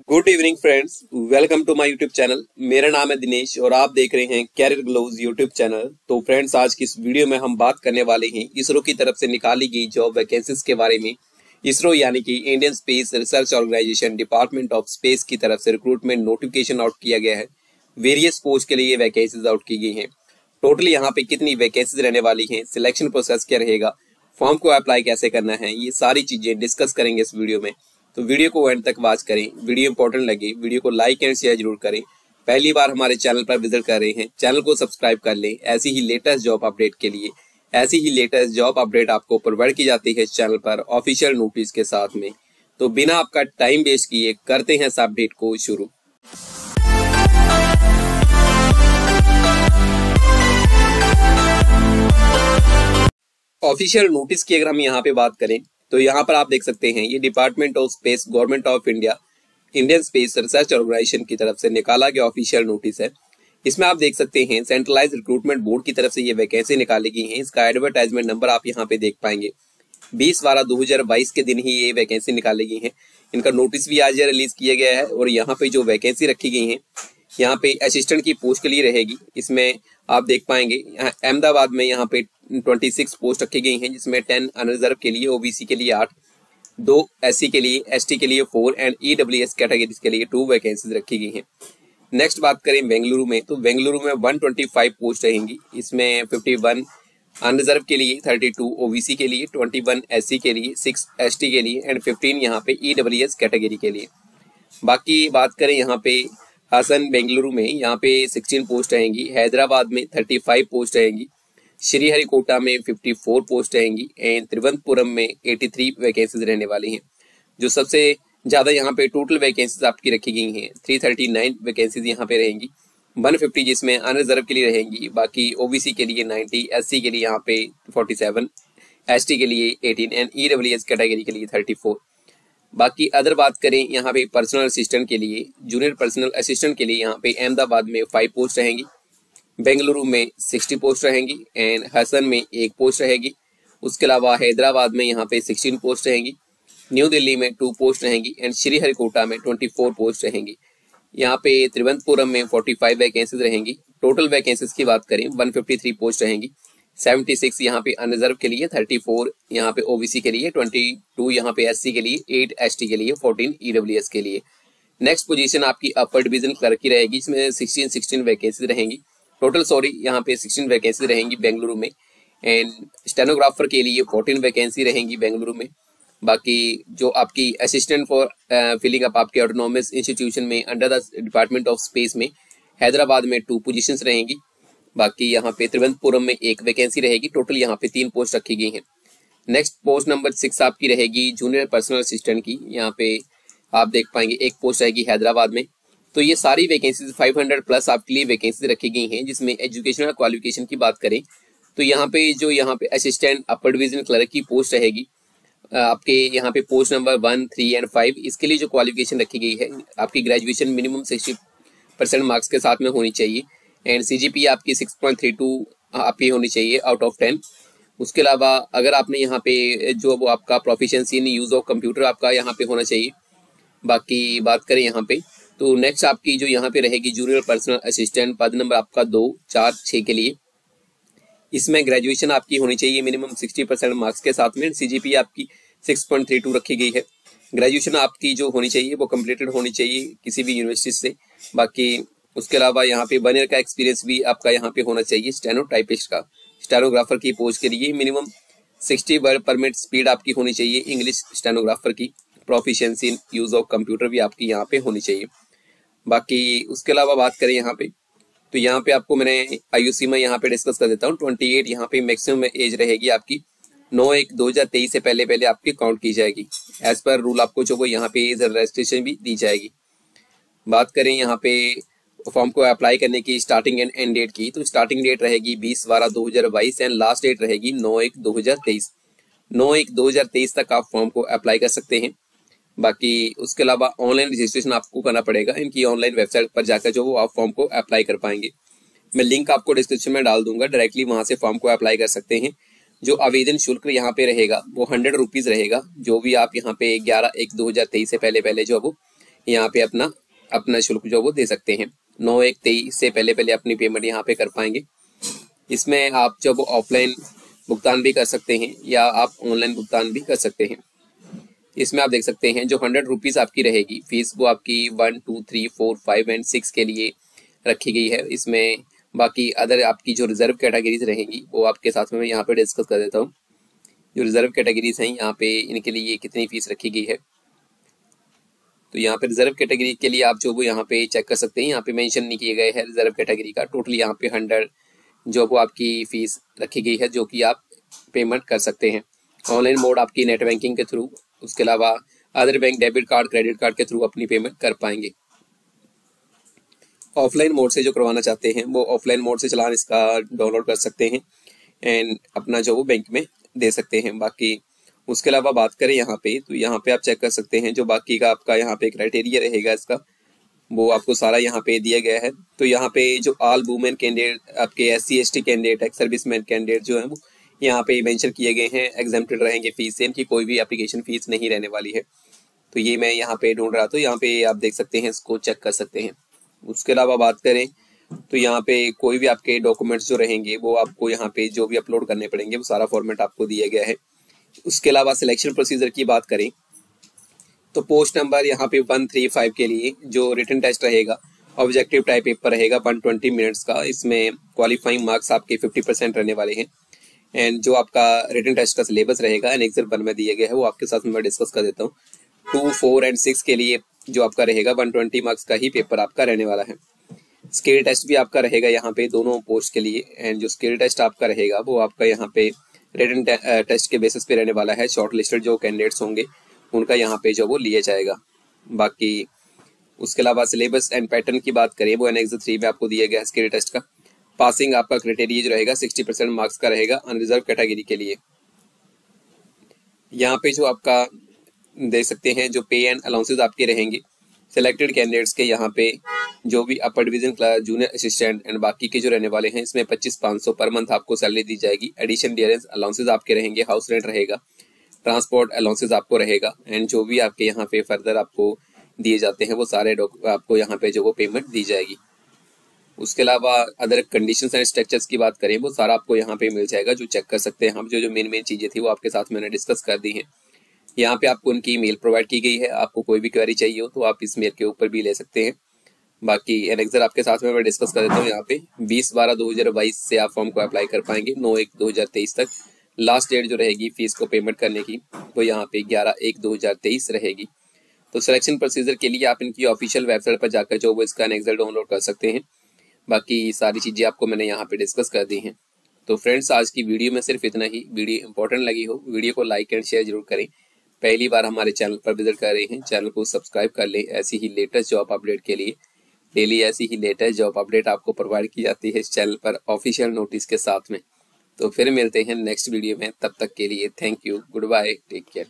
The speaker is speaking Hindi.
Good evening friends welcome to my YouTube channel मेरा नाम है दिनेश और आप देख रहे हैं कैरियर ग्लोव यूट्यूब चैनल तो फ्रेंड्स आज की इस वीडियो में हम बात करने वाले हैं इसरो की तरफ़ से निकाली गई जॉब वैकेंसीज के बारे में। इसरो यानी कि Indian space research organisation department of space की तरफ़ से रिक्रूटमेंट नोटिफिकेशन आउट किया गया है। वेरियस पोस्ट के लिए वैकेंसीज आउट की गई है। टोटल यहाँ पे कितनी वैकेंसीज रहने वाली है सिलेक्शन प्रोसेस क्या रहेगा फॉर्म को अप्लाई कैसे करना है, ये सारी चीज़ें डिस्कस करेंगे इस वीडियो में। तो वीडियो को एंड तक वॉच करें, वीडियो इंपॉर्टेंट लगे, वीडियो को लाइक एंड शेयर ज़रूर करें। पहली बार हमारे चैनल पर विज़िट कर रहे हैं चैनल को सब्सक्राइब कर लें, ऐसी ही लेटेस्ट जॉब अपडेट के लिए। ऐसी ही लेटेस्ट जॉब अपडेट आपको प्रोवाइड की जाती है इस चैनल पर ऑफिशियल नोटिस के साथ में। तो बिना आपका टाइम वेस्ट किए करते हैं इस अपडेट को शुरू। ऑफिशियल नोटिस की अगर हम यहाँ पे बात करें तो यहाँ पर आप देख सकते हैं, ये department of space government of India Indian space research organisation की तरफ़ से निकाला गया ऑफिशियल नोटिस है। इसमें आप देख सकते हैं सेंट्रलाइज रिक्रूटमेंट बोर्ड की तरफ़ से ये वैकेंसी निकाली गई है। इसका एडवर्टाइजमेंट नंबर आप यहाँ पे देख पाएँगे। बीस बारह दो के दिन ही ये वैकेंसी निकाली गई है। इनका नोटिस भी आज रिलीज़ किया गया है और यहाँ पे जो वैकेंसी रखी गई है, यहाँ पे असिस्टेंट की पोस्ट के लिए रहेगी। इसमें आप देख पाएँगे अहमदाबाद में यहाँ पे ट्वेंटी सिक्स पोस्ट रखी गई हैं, जिसमें टेन अनरिजर्व के लिए ओबीसी के लिए आठ, दो SC के लिए एसटी के लिए four and E W S categories के लिए टू वैकेंसीज रखी गई हैं। नेक्स्ट बात करें बेंगलुरु में तो बेंगलुरु में 125 पोस्ट रहेंगी। इसमें 51 अनरिजर्व के लिए थर्टी 32 ओबीसी के लिए ट्वेंटी 21 एससी के लिए 6 एसटी के लिए एंड 15 यहाँ पे ई डब्ल्यू एस कैटेगरी के लिए। बाकी बात करें यहाँ पे हसन बेंगलुरु में, यहाँ पे 16 पोस्ट रहेंगी। हैदराबाद में 35 पोस्ट रहेंगी। श्रीहरिकोटा में 54 पोस्ट रहेंगी एंड त्रिवंतपुरम में 83 वैकेंसीज रहने वाली हैं, जो सबसे ज़्यादा यहाँ पे टोटल वैकेंसीज आपकी रखी गई हैं। 339 वैकेंसीज यहाँ पे रहेंगी। 150 जिसमें अनरिजर्व के लिए रहेंगी, बाकी ओबीसी के लिए 90 एससी के लिए यहाँ पे 47 एसटी के लिए 18 एंड ईडब्ल्यूएस कैटेगरी के लिए 34 बाकी अदर बात करें, यहाँ पे पर्सनल असिस्टेंट के लिए जूनियर पर्सनल असिस्टेंट के लिए यहाँ पे अहमदाबाद में फाइव पोस्ट रहेंगी। बेंगलुरु में सिक्सटी पोस्ट रहेंगी एंड हसन में एक पोस्ट रहेगी। उसके अलावा हैदराबाद में यहाँ पे सिक्सटीन पोस्ट रहेंगी, न्यू दिल्ली में टू पोस्ट रहेंगी एंड श्रीहरिकोटा में ट्वेंटी फोर पोस्ट रहेंगी। यहाँ पे त्रिवंतपुरम में फोर्टी फाइव वैकेंसीज रहेंगी। टोटल वैकेंसीज की बात करें, वन फिफ्टी थ्री पोस्ट रहेंगी। सेवेंटी सिक्स यहाँ पे अनरिजर्व के लिए, थर्टी फोर यहाँ पे ओबीसी के लिए, ट्वेंटी टू यहाँ पे एससी के लिए एट एसटी के लिए फोर्टीन ईडब्ल्यूएस के लिए। नेक्स्ट पोजीशन आपकी अपर डिवीज़न क्लर्क की रहेगी इसमें सिक्सटीन सिक्सटीन वैकेंसीज रहेंगी। टोटल सॉरी यहाँ पे सिक्सटीन वैकेंसी रहेंगी बेंगलुरु में। एंड स्टेनोग्राफर के लिए फोर्टीन वैकेंसी रहेंगी बेंगलुरु में। बाकी जो आपकी असिस्टेंट फॉर फिलिंग अप आपके ऑटोनोमस इंस्टीट्यूशन में under the department of space में, हैदराबाद में टू पोजीशंस रहेंगी। बाकी यहाँ पे त्रिवंतपुरम में एक वैकेंसी रहेगी। टोटल यहाँ पे तीन पोस्ट रखी गई हैं। नेक्स्ट पोस्ट नंबर सिक्स आपकी रहेगी जूनियर पर्सनल असिस्टेंट की। यहाँ पे आप देख पाएँगे एक पोस्ट रहेगी हैदराबाद में। तो ये सारी वैकेंसीज 500 प्लस आपके लिए वैकेंसीज रखी गई हैं, जिसमें एजुकेशनल क्वालिफिकेशन की बात करें तो यहाँ पे जो यहाँ पे असिस्टेंट अपर डिवीज़न क्लर्क की पोस्ट रहेगी आपके यहाँ पे post number one three and five इसके लिए जो क्वालिफिकेशन रखी गई है, आपकी graduation minimum sixty percent marks के साथ में होनी चाहिए एंड सी आपकी सिक्स पॉइंट थ्री टू आपकी होनी चाहिए आउट ऑफ़ टेन उसके अलावा अगर आपने यहाँ पे जो वो आपका proficiency in use of computer आपका यहाँ पे होना चाहिए, बाकी बात करें यहाँ पे तो नेक्स्ट आपकी जो यहाँ पे रहेगी जूनियर पर्सनल असिस्टेंट पद नंबर आपका दो, चार छः के लिए। इसमें ग्रेजुएशन आपकी होनी चाहिए मिनिमम सिक्सटी परसेंट मार्क्स के साथ में सीजीपी आपकी सिक्स पॉइंट थ्री टू रखी गई है। ग्रेजुएशन आपकी जो होनी चाहिए, वो कम्प्लीटेड होनी चाहिए किसी भी यूनिवर्सिटी से। बाकी उसके अलावा यहाँ पे वन ईयर का एक्सपीरियंस भी आपका यहाँ पे होना चाहिए स्टेनो टाइपिस्ट का। स्टेनोग्राफर की पोस्ट के लिए minimum sixty word per minute speed आपकी होनी चाहिए इंग्लिश स्टेनोग्राफर की। प्रोफिशिएंसी यूज़ ऑफ़ कंप्यूटर भी आपकी यहाँ पे होनी चाहिए। बाकी उसके अलावा बात करें यहाँ पे तो यहाँ पे आपको मैंने आयुसी में यहाँ पे डिस्कस कर देता हूँ ट्वेंटी एट यहाँ पे मैक्सिमम एज रहेगी आपकी नौ एक दो हज़ार तेईस से पहले पहले आपकी काउंट की जाएगी। एज पर रूल आपको जो यहाँ पे एज रजिस्ट्रेशन भी दी जाएगी। बात करें यहाँ पे फॉर्म को अप्लाई करने की स्टार्टिंग एंड एंड डेट की तो स्टार्टिंग डेट रहेगी बीस बारह दो हज़ार बाईस एंड लास्ट डेट रहेगी नौ एक दो हज़ार तेईस। नौ एक दो हज़ार तेईस तक आप फॉर्म को अप्लाई कर सकते हैं। बाकी उसके अलावा ऑनलाइन रजिस्ट्रेशन आपको करना पड़ेगा। इनकी ऑनलाइन वेबसाइट पर जाकर जो वो आप फॉर्म को अप्लाई कर पाएँगे। मैं लिंक आपको डिस्क्रिप्शन में डाल दूँगा। डायरेक्टली वहाँ से फॉर्म को अप्लाई कर सकते हैं। जो आवेदन शुल्क यहाँ पे रहेगा, वो हंड्रेड रुपीज़ रहेगा। जो भी आप यहाँ पे ग्यारह एक दो हज़ार तेईस से पहले पहले जो वो यहाँ पे अपना अपना शुल्क जो वो दे सकते हैं। नौ एक तेईस से पहले पहले अपनी पेमेंट यहाँ पे कर पाएँगे। इसमें आप जब ऑफलाइन भुगतान भी कर सकते हैं या आप ऑनलाइन भुगतान भी कर सकते हैं। इसमें आप देख सकते हैं जो हंड्रेड रुपीज़ आपकी रहेगी। फ़ीस वो आपकी one two three four five and six के लिए रखी गई है। इसमें बाकी अदर आपकी जो रिज़र्व कैटेगरीज रहेंगी, वो आपके साथ में यहाँ पे डिस्कस कर देता हूँ। जो रिज़र्व कैटेगरीज हैं, यहाँ पे इनके लिए कितनी फ़ीस रखी गई है? तो यहाँ पे रिज़र्व कैटेगरी के लिए आप जो वो यहाँ पे चेक कर सकते हैं। यहाँ पे मेंशन नहीं किए गए हैं रिज़र्व कैटेगरी का। टोटल यहाँ पे हंड्रेड जो वो आपकी फ़ीस रखी गई है, जो कि आप पेमेंट कर सकते हैं। ऑनलाइन मोड आपकी नेट बैंकिंग के थ्रू उसके अलावा other bank debit card credit card के थ्रू अपनी पेमेंट कर पाएँगे। ऑफलाइन मोड से जो करवाना चाहते हैं, वो ऑफलाइन मोड से चलान इसका डाउनलोड कर सकते हैं एंड अपना जो वो बैंक में दे सकते हैं। बाकी उसके अलावा बात करें यहाँ पे तो यहाँ पे आप चेक कर सकते हैं जो बाकी का आपका यहाँ पे क्राइटेरिया रहेगा इसका। वो आपको सारा यहाँ पे दिया गया है। तो यहाँ पे जो ऑल वुमेन कैंडिडेट आपके S C S T candidate ex serviceman candidate जो है वो यहाँ पे मेंशन किए गए हैं एग्जाम्प्टेड रहेंगे फ़ीस से इनकी कोई भी एप्लीकेशन फ़ीस नहीं रहने वाली है। तो ये मैं यहाँ पे ढूंढ रहा था, यहाँ पे आप देख सकते हैं, इसको चेक कर सकते हैं। उसके अलावा बात करें तो यहाँ पे कोई भी आपके डॉक्यूमेंट्स जो रहेंगे, वो आपको यहाँ पे जो भी अपलोड करने पड़ेंगे, वो सारा फॉर्मेट आपको दिया गया है। उसके अलावा सिलेक्शन प्रोसीजर की बात करें तो पोस्ट नंबर यहाँ पे वन थ्री फाइव के लिए जो रिटर्न टेस्ट रहेगा ऑब्जेक्टिव टाइप पेपर रहेगा वन ट्वेंटी मिनट्स का, इसमें क्वालिफाइंग मार्क्स आपके फिफ्टी परसेंट रहने वाले हैं। एंड जो आपका रिटर्न टेस्ट का सिलेबस रहेगा एंड एक्सर वन में दिया गया है, वो आपके साथ मैं डिस्कस कर देता हूँ। टू फोर एंड सिक्स के लिए जो आपका रहेगा वन ट्वेंटी मार्क्स का ही पेपर आपका रहने वाला है। स्किल टेस्ट भी आपका रहेगा यहाँ पे दोनों पोस्ट के लिए एंड जो स्किल टेस्ट आपका रहेगा, वो आपका यहाँ पे रिटर्न टेस्ट के बेसिस पे रहने वाला है। शॉर्ट लिस्टेड जो कैंडिडेट्स होंगे, उनका यहाँ पे जो वो लिया जाएगा। बाकी, उसके अलावा सिलेबस एंड पैटर्न की बात करें, वो एन थ्री में आपको दिया गया स्किल टेस्ट का। पासिंग आपका क्राइटेरिया जो रहेगा, सिक्सटी परसेंट मार्क्स का रहेगा अनरिजर्व कैटेगरी के लिए। यहाँ पे जो आपका देख सकते हैं, जो पे एंड अलाउंसेज आपके रहेंगे सिलेक्टेड कैंडिडेट्स के यहाँ पे जो भी upper division class junior assistant and बाकी के जो रहने वाले हैं, इसमें पच्चीस पाँच सौ पर मंथ आपको सैलरी दी जाएगी। एडिशन डियरेंस अलाउंसेज आपके रहेंगे हाउस रेंट रहेगा ट्रांसपोर्ट अलाउंसेज आपको रहेगा एंड जो भी आपके यहाँ पे फर्दर आपको दिए जाते हैं, वो सारे आपको यहाँ पे जो वो पेमेंट दी जाएगी। उसके अलावा अदर कंडीशंस एंड स्ट्रक्चर्स की बात करें, वो सारा आपको यहाँ पे मिल जाएगा, जो चेक कर सकते हैं हम, जो जो मेन मेन चीज़ें थी, वो आपके साथ मैंने डिस्कस कर दी हैं। यहाँ पे आपको उनकी मेल प्रोवाइड की गई है, आपको कोई भी क्वेरी चाहिए हो तो आप इस मेल के ऊपर भी ले सकते हैं। बाकी एनेक्सर आपके साथ में मैं डिस्कस कर देता हूँ यहाँ पे। बीस बारह दो हज़ार बाईस से आप फॉर्म को अप्लाई कर पाएँगे, नौ एक दो हज़ार तेईस तक। लास्ट डेट जो रहेगी फ़ीस को पेमेंट करने की, वो यहाँ पे ग्यारह एक दो हज़ार तेईस रहेगी। तो सिलेक्शन प्रोसीजर के लिए आप इनकी ऑफिशियल वेबसाइट पर जाकर जो वो इसका एनेक्सर डाउनलोड कर सकते हैं। बाकी सारी चीज़ें आपको मैंने यहाँ पे डिस्कस कर दी हैं। तो फ्रेंड्स आज की वीडियो में सिर्फ़ इतना ही। वीडियो इंपॉर्टेंट लगी हो वीडियो को लाइक एंड शेयर ज़रूर करें। पहली बार हमारे चैनल पर विज़िट कर रहे हैं चैनल को सब्सक्राइब कर लें। ऐसी ही लेटेस्ट जॉब अपडेट के लिए डेली ऐसी ही लेटेस्ट जॉब अपडेट आपको प्रोवाइड की जाती है इस चैनल पर ऑफिशियल नोटिस के साथ में। तो फिर मिलते हैं नेक्स्ट वीडियो में। तब तक के लिए thank you goodbye take care